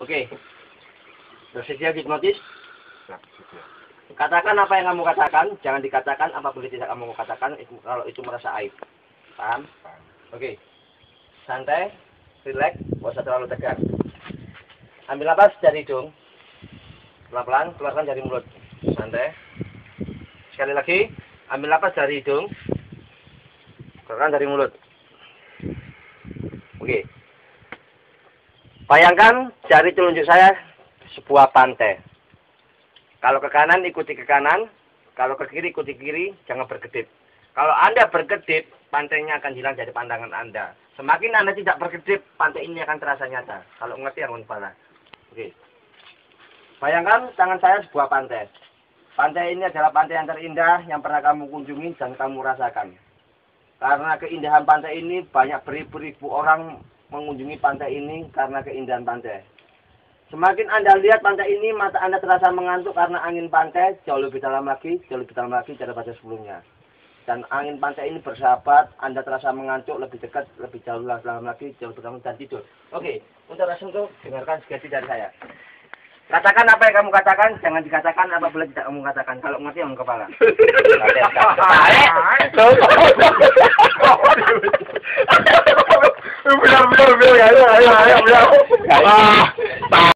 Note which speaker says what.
Speaker 1: Oke. Bersedia hipnotis?
Speaker 2: Ya.
Speaker 1: Katakan apa yang kamu katakan, jangan dikatakan apabila tidak kamu katakan itu, kalau itu merasa aib. Paham?
Speaker 2: Paham.
Speaker 1: Oke. Santai, relax, gak usah terlalu tegang. Ambil napas dari hidung. Pelan-pelan, keluarkan dari mulut. Santai. Sekali lagi, ambil napas dari hidung. Keluarkan dari mulut. Oke. Bayangkan jari telunjuk saya sebuah pantai. Kalau ke kanan ikuti ke kanan, kalau ke kiri ikuti kiri, jangan berkedip. Kalau Anda berkedip, pantainya akan hilang dari pandangan Anda. Semakin Anda tidak berkedip, pantai ini akan terasa nyata. Kalau ngerti yang kepala. Oke. Bayangkan tangan saya sebuah pantai. Pantai ini adalah pantai yang terindah yang pernah kamu kunjungi dan kamu rasakan. Karena keindahan pantai ini banyak beribu-ribu orang mengunjungi pantai ini karena keindahan pantai. Semakin Anda lihat pantai ini, mata Anda terasa mengantuk karena angin pantai jauh lebih dalam lagi, jauh lebih dalam lagi daripada sebelumnya. Dan angin pantai ini bersahabat, Anda terasa mengantuk lebih dekat, lebih jauh dalam lagi, jauh lebih dalam dan tidur. Oke, untuk langsung tuh dengarkan sugesti dari saya. Katakan apa yang kamu katakan, jangan dikatakan apabila tidak kamu katakan. Kalau ngerti yang kepala.
Speaker 2: Em làm việc, em làm việc, em
Speaker 1: làm việc. À,